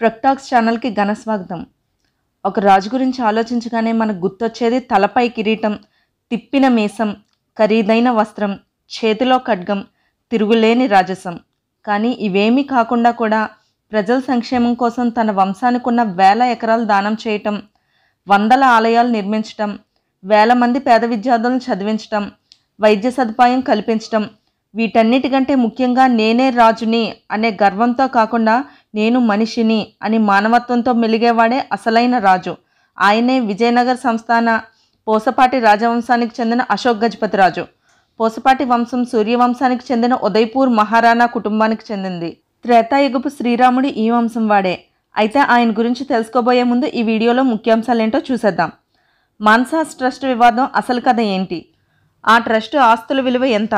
ప్రక్టాక్స్ ఛానల్కి ఘన స్వాగతం. ఒక రాజు గురించి ఆలోచించగానే మనకు గుర్తొచ్చేది తలపై కిరీటం తిప్పిన మీసం ఖరీదైన వస్త్రం చేతిలో ఖడ్గం తిరుగులేని రాజసం. కానీ ఇవేమీ కాకుండా కూడా ప్రజల సంక్షేమం కోసం తన వంశానికి ఉన్న వేల ఎకరాలు దానం చేయటం వందల ఆలయాలు నిర్మించటం వేల మంది పేద విద్యార్థులను చదివించటం వైద్య సదుపాయం కల్పించటం వీటన్నిటికంటే ముఖ్యంగా నేనే రాజుని అనే గర్వంతో కాకుండా నేను మనిషిని అని మానవత్వంతో మెలిగేవాడే అసలైన రాజు. ఆయనే విజయనగర సంస్థాన పోసపాటి రాజవంశానికి చెందిన అశోక్ గజపతి రాజు. పోసపాటి వంశం సూర్యవంశానికి చెందిన ఉదయపూర్ మహారాణా కుటుంబానికి చెందింది. త్రేతాయుగపు శ్రీరాముడు ఈ వంశం వాడే. అయితే ఆయన గురించి తెలుసుకోబోయే ముందు ఈ వీడియోలో ముఖ్యాంశాలు ఏంటో చూసేద్దాం. మాన్సాస్ ట్రస్ట్ వివాదం అసలు కథ ఏంటి? ఆ ట్రస్ట్ ఆస్తుల విలువ ఎంత?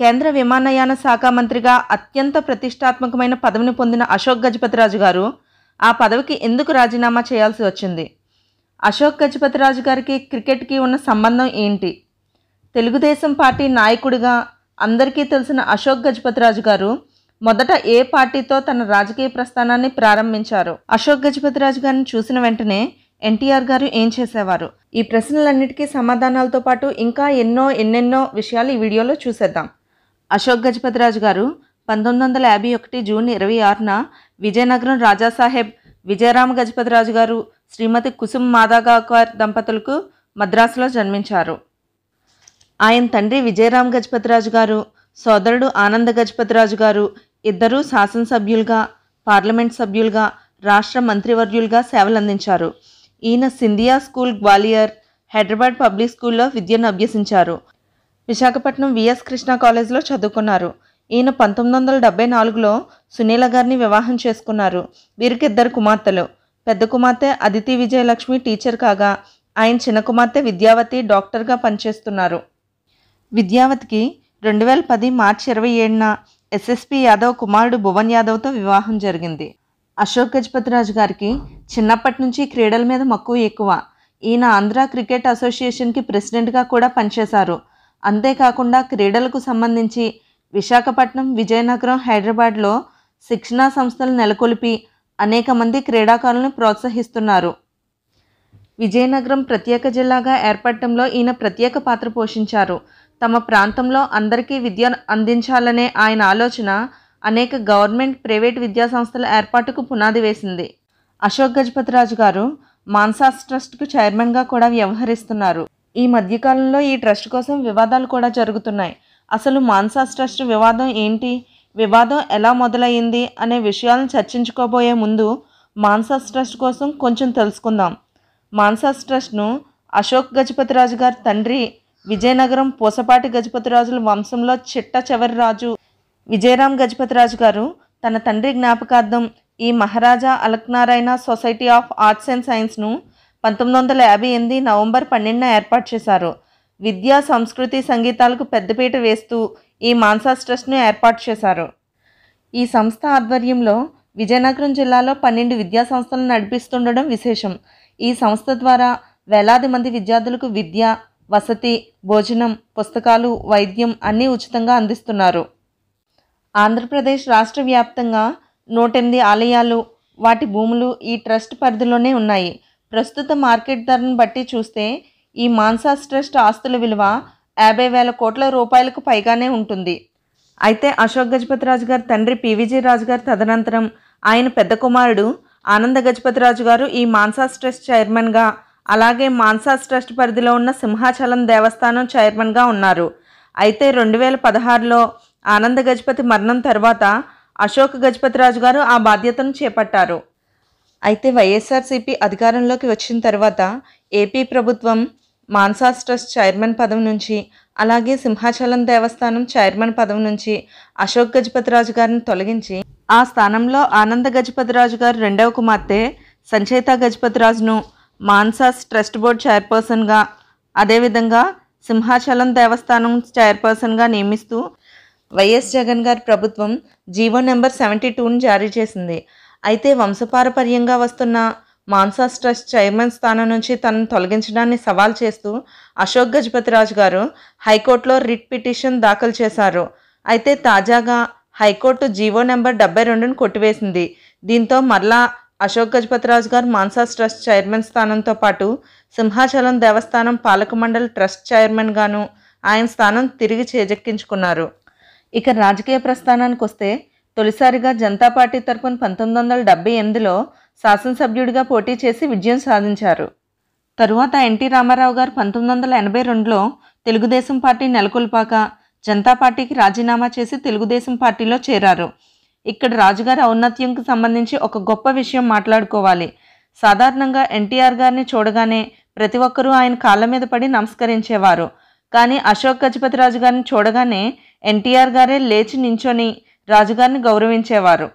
కేంద్ర విమానయాన శాఖ మంత్రిగా అత్యంత ప్రతిష్టాత్మకమైన పదవిని పొందిన అశోక్ గజపతిరాజు గారు ఆ పదవికి ఎందుకు రాజీనామా చేయాల్సి వచ్చింది? అశోక్ గజపతిరాజు గారికి క్రికెట్కి ఉన్న సంబంధం ఏంటి? తెలుగుదేశం పార్టీ నాయకుడిగా అందరికీ తెలిసిన అశోక్ గజపతిరాజు గారు మొదట ఏ పార్టీతో తన రాజకీయ ప్రస్థానాన్ని ప్రారంభించారు? అశోక్ గజపతిరాజు గారిని చూసిన వెంటనే ఎన్టీఆర్ గారు ఏం చేసేవారు? ఈ ప్రశ్నలన్నిటికీ సమాధానాలతో పాటు ఇంకా ఎన్నో ఎన్నెన్నో విషయాలు ఈ వీడియోలో చూసేద్దాం. అశోక్ గజపతిరాజు గారు పంతొమ్మిది వందల యాభై ఒకటి జూన్ ఇరవై ఆరున విజయనగరం రాజాసాహెబ్ విజయరామ గజపతిరాజు గారు శ్రీమతి కుసుమ్ మాదాగాకర్ దంపతులకు మద్రాసులో జన్మించారు. ఆయన తండ్రి విజయరామ గజపతిరాజు గారు సోదరుడు ఆనంద గజపతిరాజు గారు ఇద్దరూ శాసనసభ్యులుగా పార్లమెంట్ సభ్యులుగా రాష్ట్ర మంత్రివర్యులుగా సేవలందించారు. ఈయన సింధియా స్కూల్ గ్వాలియర్ హైదరాబాద్ పబ్లిక్ స్కూల్లో విద్యను అభ్యసించారు. విశాఖపట్నం విఎస్ కృష్ణ కాలేజ్లో చదువుకున్నారు. ఈయన పంతొమ్మిది వందల డెబ్బై నాలుగులో సునీల గారిని వివాహం చేసుకున్నారు. వీరికి ఇద్దరు కుమార్తెలు. పెద్ద కుమార్తె అదితి విజయలక్ష్మి టీచర్ కాగా ఆయన చిన్న కుమార్తె విద్యావతి డాక్టర్గా పనిచేస్తున్నారు. విద్యావతికి రెండు వేల పది మార్చి ఇరవై ఏడున ఎస్ఎస్పి యాదవ్ కుమారుడు భువన్ యాదవ్తో వివాహం జరిగింది. అశోక్ గజపతిరాజు గారికి చిన్నప్పటి నుంచి క్రీడల మీద మక్కువ ఎక్కువ. ఈయన ఆంధ్ర క్రికెట్ అసోసియేషన్కి ప్రెసిడెంట్గా కూడా పనిచేశారు. అంతేకాకుండా క్రీడలకు సంబంధించి విశాఖపట్నం విజయనగరం హైదరాబాద్లో శిక్షణా సంస్థలు నెలకొల్పి అనేక మంది క్రీడాకారులను ప్రోత్సహిస్తున్నారు. విజయనగరం ప్రత్యేక జిల్లాగా ఏర్పడటంలో ఈయన ప్రత్యేక పాత్ర పోషించారు. తమ ప్రాంతంలో అందరికీ విద్య అందించాలనే ఆయన ఆలోచన అనేక గవర్నమెంట్ ప్రైవేట్ విద్యా సంస్థల ఏర్పాటుకు పునాది వేసింది. అశోక్ గజపతిరాజు గారు మాన్సాస్ ట్రస్ట్కు చైర్మన్గా కూడా వ్యవహరిస్తున్నారు. ఈ మధ్యకాలంలో ఈ ట్రస్ట్ కోసం వివాదాలు కూడా జరుగుతున్నాయి. అసలు మాన్సాస్ ట్రస్ట్ వివాదం ఏంటి? వివాదం ఎలా మొదలయ్యింది? అనే విషయాలను చర్చించుకోబోయే ముందు మాన్సాస్ ట్రస్ట్ కోసం కొంచెం తెలుసుకుందాం. మాన్సాస్ ట్రస్ట్ను అశోక్ గజపతిరాజు గారి తండ్రి విజయనగరం పూసపాటి గజపతిరాజుల వంశంలో చిట్ట చివరి రాజు విజయరామ్ గజపతిరాజు గారు తన తండ్రి జ్ఞాపకార్థం ఈ Maharaja Alaknarayan society of arts and సైన్స్ను పంతొమ్మిది వందల యాభై ఎనిమిది నవంబర్ పన్నెండున ఏర్పాటు చేశారు. విద్యా సంస్కృతి సంగీతాలకు పెద్దపీట వేస్తూ ఈ మాన్సాస్ ట్రస్ట్ను ఏర్పాటు చేశారు. ఈ సంస్థ ఆధ్వర్యంలో విజయనగరం జిల్లాలో పన్నెండు విద్యా సంస్థలను నడిపిస్తుండడం విశేషం. ఈ సంస్థ ద్వారా వేలాది మంది విద్యార్థులకు విద్య వసతి భోజనం పుస్తకాలు వైద్యం అన్నీ ఉచితంగా అందిస్తున్నారు. ఆంధ్రప్రదేశ్ రాష్ట్ర వ్యాప్తంగా నూట ఎనిమిది ఆలయాలు వాటి భూములు ఈ ట్రస్ట్ పరిధిలోనే ఉన్నాయి. ప్రస్తుత మార్కెట్ ధరను బట్టి చూస్తే ఈ మాన్సాస్ ట్రస్ట్ ఆస్తుల విలువ యాభై వేల కోట్ల రూపాయలకు పైగానే ఉంటుంది. అయితే అశోక్ గజపతిరాజు గారి తండ్రి పీవీజీ రాజు గారి తదనంతరం ఆయన పెద్ద కుమారుడు ఆనంద గజపతిరాజు గారు ఈ మాన్సాస్ ట్రస్ట్ చైర్మన్గా అలాగే మాన్సాస్ ట్రస్ట్ పరిధిలో ఉన్న సింహాచలం దేవస్థానం చైర్మన్గా ఉన్నారు. అయితే రెండు వేల పదహారులో ఆనంద గజపతి మరణం తర్వాత అశోక్ గజపతిరాజు గారు ఆ బాధ్యతను చేపట్టారు. అయితే వైఎస్ఆర్సీపీ అధికారంలోకి వచ్చిన తర్వాత ఏపీ ప్రభుత్వం మాన్సాస్ ట్రస్ట్ చైర్మన్ పదవి నుంచి అలాగే సింహాచలం దేవస్థానం చైర్మన్ పదవి నుంచి అశోక్ గజపతిరాజు గారిని తొలగించి ఆ స్థానంలో ఆనంద గజపతిరాజు గారు రెండవ కుమార్తె సంచేత గజపతిరాజును మాన్సాస్ ట్రస్ట్ బోర్డ్ చైర్పర్సన్గా అదేవిధంగా సింహాచలం దేవస్థానం చైర్పర్సన్గా నియమిస్తూ వైఎస్ జగన్ గారి ప్రభుత్వం జీవో నెంబర్ సెవెంటీ టూను జారీ చేసింది. అయితే వంశపారపర్యంగా వస్తున్న మాన్సాస్ ట్రస్ట్ చైర్మన్ స్థానం నుంచి తనను తొలగించడాన్ని సవాల్ చేస్తూ అశోక్ గజపతిరాజు గారు హైకోర్టులో రిట్ పిటిషన్ దాఖలు చేశారు. అయితే తాజాగా హైకోర్టు జీవో నెంబర్ డెబ్బై రెండును కొట్టివేసింది. దీంతో మరలా అశోక్ గజపతిరాజు గారు మాన్సాస్ ట్రస్ట్ చైర్మన్ స్థానంతో పాటు సింహాచలం దేవస్థానం పాలక మండలి ట్రస్ట్ చైర్మన్ గాను ఆయన స్థానం తిరిగి చేజెక్కించుకున్నారు. ఇక రాజకీయ ప్రస్థానానికి వస్తే తొలిసారిగా జనతా పార్టీ తరపున పంతొమ్మిది వందల డెబ్బై ఎనిమిదిలో శాసనసభ్యుడిగా పోటీ చేసి విజయం సాధించారు. తరువాత ఎన్టీ రామారావు గారు పంతొమ్మిది వందల ఎనభై రెండులో తెలుగుదేశం పార్టీ నెలకొల్పాక జనతా పార్టీకి రాజీనామా చేసి తెలుగుదేశం పార్టీలో చేరారు. ఇక్కడ రాజుగారి ఔన్నత్యంకి సంబంధించి ఒక గొప్ప విషయం మాట్లాడుకోవాలి. సాధారణంగా ఎన్టీఆర్ గారిని చూడగానే ప్రతి ఒక్కరూ ఆయన కాళ్ళ మీద పడి నమస్కరించేవారు. కానీ అశోక్ గజపతిరాజు గారిని చూడగానే ఎన్టీఆర్ గారే లేచి నించొని రాజుగారిని గౌరవించేవారు.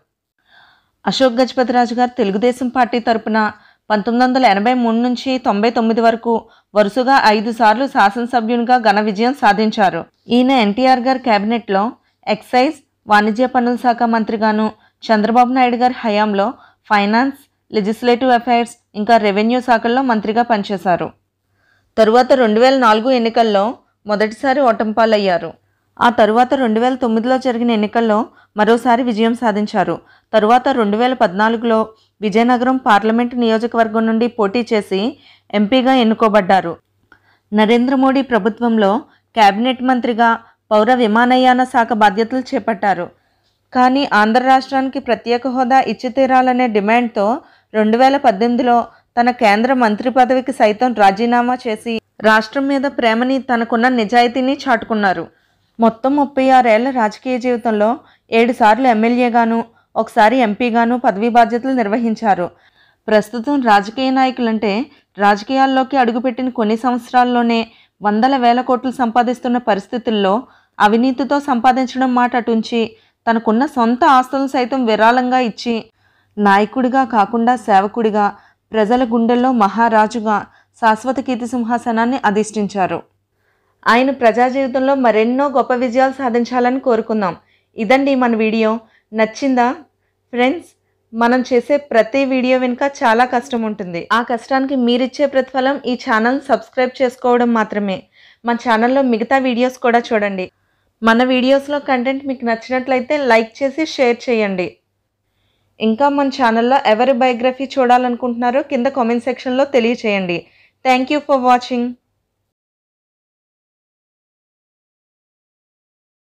అశోక్ గజపతిరాజు గారు తెలుగుదేశం పార్టీ తరపున పంతొమ్మిది వందల ఎనభై మూడు నుంచి తొంభై తొమ్మిది వరకు వరుసగా ఐదు సార్లు శాసనసభ్యునిగా ఘన విజయం సాధించారు. ఈయన ఎన్టీఆర్ గారి కేబినెట్లో ఎక్సైజ్ వాణిజ్య పన్నుల శాఖ మంత్రిగాను చంద్రబాబు నాయుడు గారి హయాంలో ఫైనాన్స్ లెజిస్లేటివ్ అఫైర్స్ ఇంకా రెవెన్యూ శాఖల్లో మంత్రిగా పనిచేశారు. తరువాత రెండు వేల నాలుగు ఎన్నికల్లో మొదటిసారి ఓటంపాలయ్యారు ఆ తరువాత రెండు వేల తొమ్మిదిలో జరిగిన ఎన్నికల్లో మరోసారి విజయం సాధించారు. తరువాత రెండు వేల పద్నాలుగులో విజయనగరం పార్లమెంటు నియోజకవర్గం నుండి పోటీ చేసి ఎంపీగా ఎన్నుకోబడ్డారు. నరేంద్ర మోడీ ప్రభుత్వంలో కేబినెట్ మంత్రిగా పౌర విమానయాన శాఖ బాధ్యతలు చేపట్టారు. కానీ ఆంధ్ర రాష్ట్రానికి ప్రత్యేక హోదా ఇచ్చి తీరాలనే డిమాండ్తో రెండు వేల పద్దెనిమిదిలో తన కేంద్ర మంత్రి పదవికి సైతం రాజీనామా చేసి రాష్ట్రం మీద ప్రేమని తనకున్న నిజాయితీని చాటుకున్నారు. మొత్తం ముప్పై ఆరేళ్ళ రాజకీయ జీవితంలో ఏడుసార్లు ఎమ్మెల్యేగాను ఒకసారి ఎంపీగాను పదవీ బాధ్యతలు నిర్వహించారు. ప్రస్తుతం రాజకీయ నాయకులంటే రాజకీయాల్లోకి అడుగుపెట్టిన కొన్ని సంవత్సరాల్లోనే వందల వేల కోట్లు సంపాదిస్తున్న పరిస్థితుల్లో అవినీతితో సంపాదించడం మాట అటుంచి తనకున్న సొంత ఆస్తులను సైతం విరాళంగా ఇచ్చి నాయకుడిగా కాకుండా సేవకుడిగా ప్రజల గుండెల్లో మహారాజుగా శాశ్వత కీర్తి సింహాసనాన్ని అధిష్ఠించారు. ఆయన ప్రజా జీవితంలో మరెన్నో గొప్ప విజయాలు సాధించాలని కోరుకుందాం. ఇదండి మన వీడియో. నచ్చిందా? ఫ్రెండ్స్ మనం చేసే ప్రతి వీడియో వెనుక చాలా కష్టం ఉంటుంది. ఆ కష్టానికి మీరిచ్చే ప్రతిఫలం ఈ ఛానల్ సబ్స్క్రైబ్ చేసుకోవడం మాత్రమే. మన ఛానల్లో మిగతా వీడియోస్ కూడా చూడండి. మన వీడియోస్లో కంటెంట్ మీకు నచ్చినట్లయితే లైక్ చేసి షేర్ చేయండి. ఇంకా మన ఛానల్లో ఎవరి బయోగ్రఫీ చూడాలనుకుంటున్నారో కింద కామెంట్ సెక్షన్లో తెలియచేయండి. Thank you for watching.